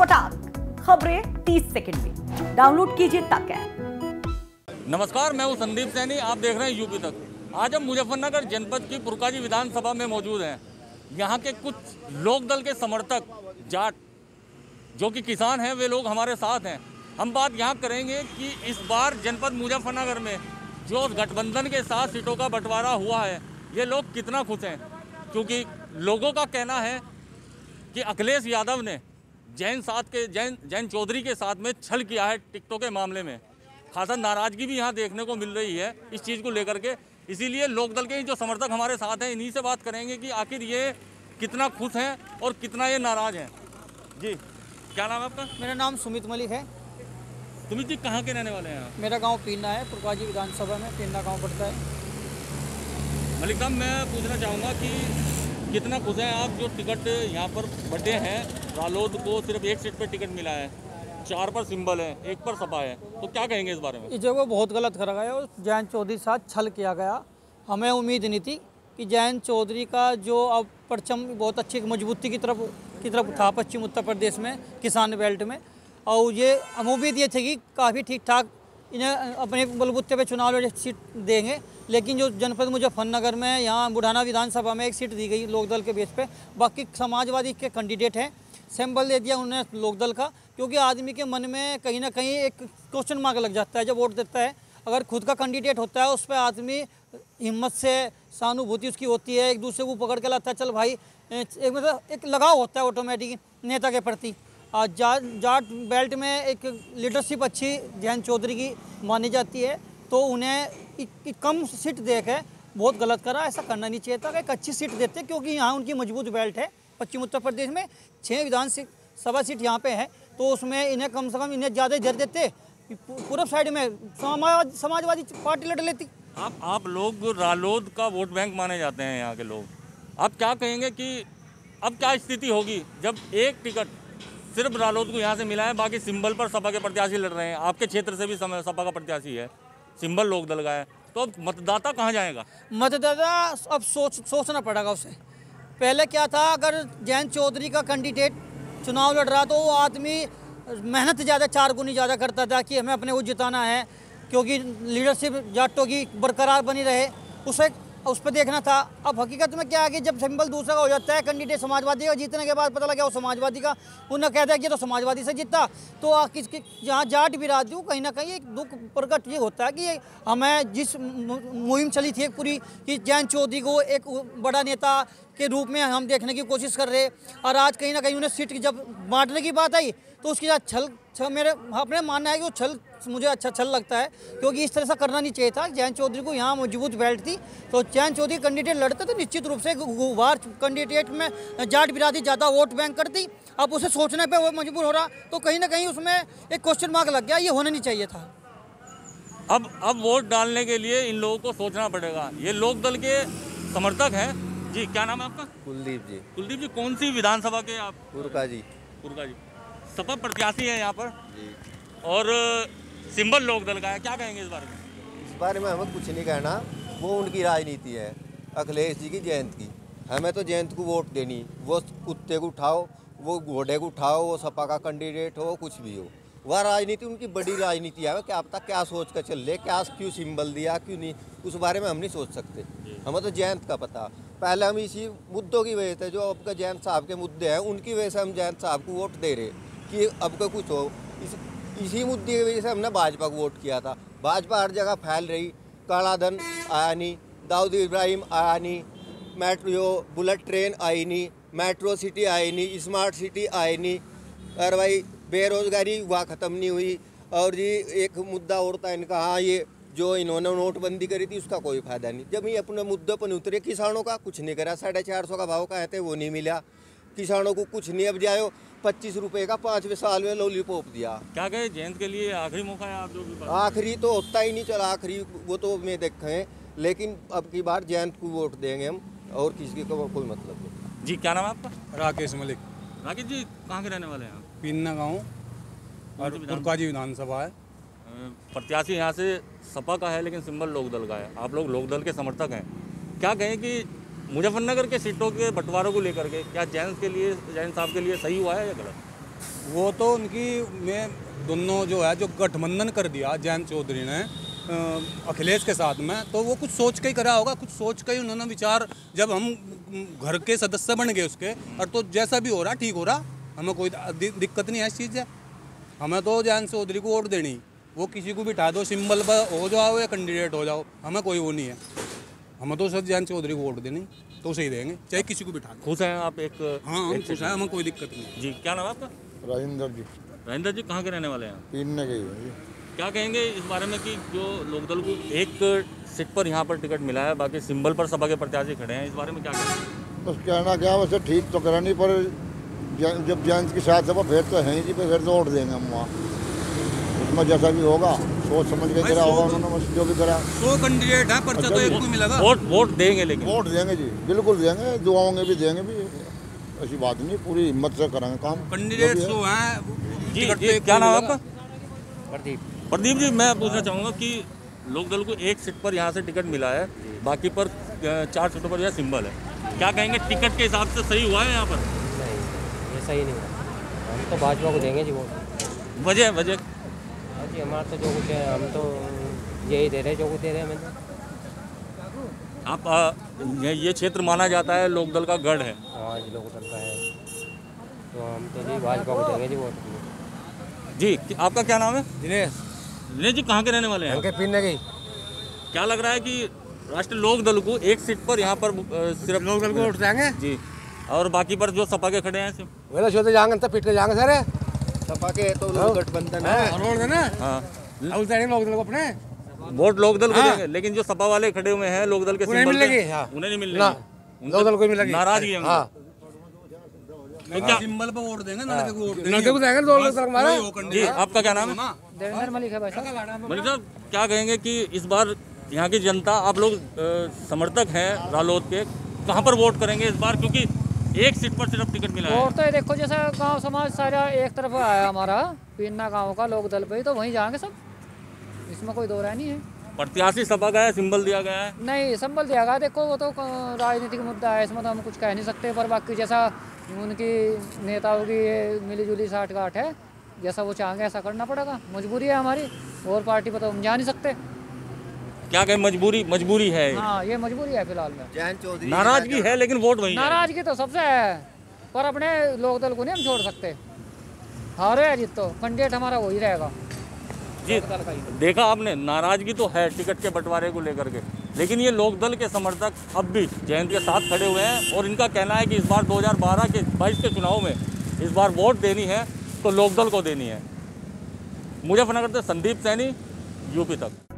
फटाक। खबरें 30 सेकंड में। डाउनलोड कीजिए तक नमस्कार, मैं हूँ संदीप सैनी, आप देख रहे हैं यूपी तक। आज हम मुजफ्फरनगर जनपद की पुरकाजी विधानसभा में मौजूद हैं। यहाँ के कुछ लोकदल के समर्थक, जाट, जो कि किसान हैं, वे लोग हमारे साथ हैं। हम बात यहाँ करेंगे कि इस बार जनपद मुजफ्फरनगर में जो गठबंधन के साथ सीटों का बंटवारा हुआ है, ये लोग कितना खुश हैं? क्योंकि लोगों का कहना है कि अखिलेश यादव ने जैन साथ के जैन जैन चौधरी के साथ में छल किया है टिकटों के मामले में। खासा नाराज़गी भी यहाँ देखने को मिल रही है इस चीज़ को लेकर के। इसीलिए लोकदल के जो समर्थक हमारे साथ हैं इन्हीं से बात करेंगे कि आखिर ये कितना खुश हैं और कितना ये नाराज़ हैं। जी। क्या नाम है आपका? मेरा नाम सुमित मलिक है। सुमित जी कहाँ के रहने वाले हैं आप? मेरा गाँव पीना है पुरकाजी विधानसभा में पीना गाँव पड़ता है। मलिक साहब मैं पूछना चाहूँगा कि कितना खुश हैं आप जो टिकट यहाँ पर बटे हैं? रालोद को सिर्फ़ एक सीट पर टिकट मिला है। चार पर सिंबल है, एक पर सपा है। तो क्या कहेंगे इस बारे में? इस जगह बहुत गलत करा गया और जैन चौधरी साथ छल किया गया। हमें उम्मीद नहीं थी कि जैन चौधरी का जो अब परचम बहुत अच्छी मजबूती की तरफ़ की तरफ़ था पश्चिम उत्तर प्रदेश में, किसान बेल्ट में। और ये हम उम्मीद ये थी कि काफ़ी ठीक ठाक इन्हें अपने बलबूते पे चुनाव सीट देंगे। लेकिन जो जनपद मुजफ्फरनगर में यहाँ बुढ़ाना विधानसभा में एक सीट दी गई लोकदल के बेस पे बाकी समाजवादी के कैंडिडेट हैं। सिंबल दे दिया उन्होंने लोकदल का क्योंकि आदमी के मन में कहीं ना कहीं एक क्वेश्चन मार्क लग जाता है जब वोट देता है। अगर खुद का कैंडिडेट होता है उस पर आदमी हिम्मत से सहानुभूति उसकी होती है एक दूसरे को पकड़ के लाता है चल भाई एक मतलब एक लगाव होता है ऑटोमेटिक नेता के प्रति। आ, जा, जाट बेल्ट में एक लीडरशिप अच्छी जैन चौधरी की मानी जाती है। तो उन्हें कम सीट दे के बहुत गलत करा, ऐसा करना नहीं चाहिए था। कि एक अच्छी सीट देते, क्योंकि यहाँ उनकी मज़बूत बेल्ट है, पश्चिम उत्तर प्रदेश में छः विधान सभा सीट यहाँ पे है तो उसमें इन्हें कम से कम इन्हें ज़्यादा जर देते पूर्व साइड में समाज, समाजवादी पार्टी लड़ लेती। आप आप लोग रालोद का वोट बैंक माने जाते हैं यहाँ के लोग। आप क्या कहेंगे कि अब क्या स्थिति होगी? जब एक टिकट सिर्फ़ रालोद को यहाँ से मिला है, बाकी सिंबल पर सपा के प्रत्याशी लड़ रहे हैं। आपके क्षेत्र से भी सपा का प्रत्याशी है। सिंबल लोक दल का है तो अब मतदाता कहाँ जाएगा? मतदाता अब सोच, सोचना पड़ेगा उसे। पहले क्या था, अगर जैन चौधरी का कैंडिडेट चुनाव लड़ रहा तो वो आदमी मेहनत ज़्यादा, चार गुनी ज़्यादा करता था कि हमें अपने को जिताना है, क्योंकि लीडरशिप जाटों की बरकरार बनी रहे। उसे उस पर देखना था। अब हकीकत में क्या है कि जब सिंबल दूसरा का हो जाता है, कैंडिडेट समाजवादी का जीतने के बाद पता लगा वो समाजवादी का। उन्हें कह दिया कि तो समाजवादी से जीता। तो किसके किस किस, जहाँ जाट बिरादरी को कहीं ना कहीं एक दुख प्रकट ये होता है कि हमें जिस मुहिम चली थी एक पूरी, कि जैन चौधरी को एक बड़ा नेता के रूप में हम देखने की कोशिश कर रहे और आज कहीं ना कहीं उन्हें सीट जब बांटने की बात आई तो उसके साथ छल छल, मेरे, अपने मानना है कि वो छल, मुझे अच्छा छल लगता है, क्योंकि इस तरह से करना नहीं चाहिए था। जैन चौधरी को यहाँ मज़बूत बेल्ट थी तो जैन चौधरी कैंडिडेट लड़ते तो निश्चित रूप से गुवार कैंडिडेट में जाट बिरादरी ज़्यादा वोट बैंक करती, अब उसे सोचने पे वो मजबूर हो रहा तो कहीं ना कहीं उसमें एक क्वेश्चन मार्क लग गया, ये होना नहीं चाहिए था। अब अब वोट डालने के लिए इन लोगों को सोचना पड़ेगा। ये लोक दल के समर्थक हैं जी क्या नाम है आपका? कुलदीप जी। कुलदीप जी कौन सी विधानसभा के आप? पुरका जी। दुर्गा जी। सपा प्रत्याशी है यहाँ पर। जी। और सिंबल लोक दल का है क्या कहेंगे इस बारे में? इस बारे में हमें कुछ नहीं कहना वो उनकी राजनीति है अखिलेश जी की जयंत की। हमें तो जयंत को वोट देनी वो कुत्ते को उठाओ वो घोड़े को उठाओ वो सपा का कैंडिडेट हो कुछ भी हो। वह राजनीति उनकी बड़ी राजनीति है क्या तक क्या सोच कर चल रहे क्या क्यों सिंबल दिया क्यों नहीं उस बारे में हम नहीं सोच सकते। हमें तो जयंत का पता। पहले हम इसी मुद्दों की वजह से, जो आपका जैन साहब के मुद्दे हैं, उनकी वजह से हम जैन साहब को वोट दे रहे कि अब का कुछ हो। इस, इसी मुद्दे की वजह से हमने भाजपा को वोट किया था। भाजपा हर जगह फैल रही। काला धन आया नहीं, दाऊद इब्राहिम आया नहीं, मेट्रो, बुलेट ट्रेन आई नहीं, मेट्रो सिटी आई नहीं, स्मार्ट सिटी आई नहीं। और भाई, बेरोजगारी वहाँ ख़त्म नहीं हुई। और जी, एक मुद्दा और था इनका हाँ ये जो इन्होंने नोटबंदी करी थी उसका कोई फ़ायदा नहीं। जब ये अपने मुद्दे पर उतरे किसानों का कुछ नहीं करा। साढ़े चार सौ का भाव का थे वो नहीं मिला। किसानों को कुछ नहीं। अब जाओ पच्चीस रुपए का पाँचवें साल में लॉलीपॉप दिया। क्या कहे? जयंत के लिए आखिरी मौका है आप जो आखिरी तो होता ही नहीं चला आखिरी वो तो मैं देखे हैं। लेकिन अब की बार जयंत को वोट देंगे हम और किसी को कोई मतलब नहीं। जी क्या नाम है आपका? राकेश मलिक। राकेश जी कहाँ के रहने वाले हैं आप? पीन्ना गाँव और विधानसभा है। प्रत्याशी यहाँ से सपा का है, लेकिन सिंबल लोकदल का है। आप लोग लोकदल के समर्थक हैं। क्या कहें कि मुजफ्फरनगर के सीटों के बंटवारों को लेकर के क्या जैन के लिए, जैन साहब के लिए सही हुआ है या गलत? वो तो उनकी, में दोनों जो है, जो गठबंधन कर दिया जयंत चौधरी ने अखिलेश के साथ में तो वो कुछ सोच के ही करा होगा, कुछ सोच के ही उन्होंने विचार, जब हम घर के सदस्य बन गए उसके, और तो जैसा भी हो रहा, ठीक हो रहा, हमें कोई दिक्कत नहीं है इस चीज़ से। हमें तो जयंत चौधरी को वोट देनी। वो किसी को बिठा दो सिंबल पर हो जाओ या कैंडिडेट हो जाओ हमें कोई वो नहीं है। हमें तो सर जयंत चौधरी को वोट देनी तो सही देंगे चाहे किसी को बिठा खुश हैं आप एक हाँ हम खुश हैं हमें कोई दिक्कत नहीं जी क्या नाम आपका? राजेंद्र जी। राजेंद्र जी कहाँ के रहने वाले हैं पीने गई है क्या कहेंगे इस बारे में कि जो लोकदल को एक सीट पर यहाँ पर टिकट मिला है बाकी सिंबल पर सभा के प्रत्याशी खड़े हैं इस बारे में क्या कहेंगे? बस कहना क्या वैसे ठीक तो करा नहीं पर जब जेंट्स की साथ सभा फिर तो है ही जी फिर तो वोट देंगे हम वहाँ। उसमें जैसा भी होगा सोच समझ के करा होगा उन्होंने जो भी करा। सौ कैंडिडेट है पर्चा तो एक को मिलेगा वोट वोट देंगे लेकिन। वोट देंगे जी बिल्कुल देंगे दुआओंगे भी देंगे भी। ऐसी बात नहीं पूरी हिम्मत से करेंगे काम। कैंडिडेट जो है। जी जी क्या नाम है आपका? प्रदीप। प्रदीप जी मैं पूछना चाहूँगा कि लोकदल को एक सीट पर यहाँ से टिकट मिला है बाकी पर चार सीटों पर यह सिंबल है। क्या कहेंगे टिकट के हिसाब से सही हुआ है यहाँ पर? नहीं ये सही नहीं हुआ। हम तो भाजपा को देंगे जी वोट। वजह वजह जी हमारा तो जो कुछ है हम तो यही दे रहे जो कुछ दे रहे हैं मैंने आप अ, ये ये क्षेत्र माना जाता है लोकदल का गढ़ है। हाँ जी लोग दल का है। तो हम तो जी भाजपा को देंगे जी वोट जी आपका क्या नाम है? दिनेश। दिनेश जी कहाँ के रहने वाले हैं पीने गई क्या लग रहा है कि राष्ट्रीय लोक दल को एक सीट पर यहाँ पर सिर्फ़ लोक दल को वोट जाएँगे जी। और बाकी पर जो सपा के खड़े हैं सिर्फ़ वेला सोते जाएँगे तो पीट के जाएँगे सारे। सपा के तो गठबंधन है। वोट देना। हाँ। को अपने। वोट लोक दल को देंगे लेकिन जो सपा वाले खड़े हुए हैं लोक दल के उन्हें मिलेगी, हाँ। उन्हें नहीं मिल ना, रही लोक दल को ही मिलेगी। नाराज़गी हाँ तो सिंबल वोट देंगे को वोट देंगे। नलके को देंगे लोग हमारा जी आपका क्या नाम? है देवेंद्र मलिक है भाई साहब। मलिक साहब क्या कहेंगे कि इस बार यहाँ की जनता आप लोग समर्थक हैं रालोद के कहाँ पर वोट करेंगे इस बार? क्योंकि एक सीट पर सिर्फ़ टिकट मिला और तो ये देखो जैसा गाँव समाज सारा एक तरफ़ आया हमारा पीना गाँव का लोक दल पे तो वहीं जाएँगे सब। इसमें कोई दो राय नहीं है। प्रत्याशी सभा का है सिंबल दिया गया है। नहीं सिंबल दिया गया। देखो वो तो राजनीतिक मुद्दा है इसमें तो हम कुछ कह नहीं सकते पर बाकी जैसा उनकी नेताओं की ये मिली जुली साठ गांठ है जैसा वो चाहेंगे ऐसा करना पड़ेगा। मजबूरी है हमारी और पार्टी पर तो हम जा नहीं सकते। क्या कहें मजबूरी मजबूरी है। हाँ ये मजबूरी है फ़िलहाल में। जयंत चौधरी नाराज़गी है लेकिन वोट वही नाराज़गी तो सबसे है पर अपने लोक दल को नहीं हम छोड़ सकते। हारे या जीत तो कैंडिडेट हमारा वही रहेगा। जी देखा आपने नाराज़गी तो है टिकट के बंटवारे को लेकर के लेकिन ये लोकदल के समर्थक अब भी जयंत के साथ खड़े हुए हैं और इनका कहना है कि इस बार 2012 के 22 के चुनाव में इस बार वोट देनी है तो लोकदल को देनी है। मुजफ्फरनगर से संदीप सैनी यूपी तक।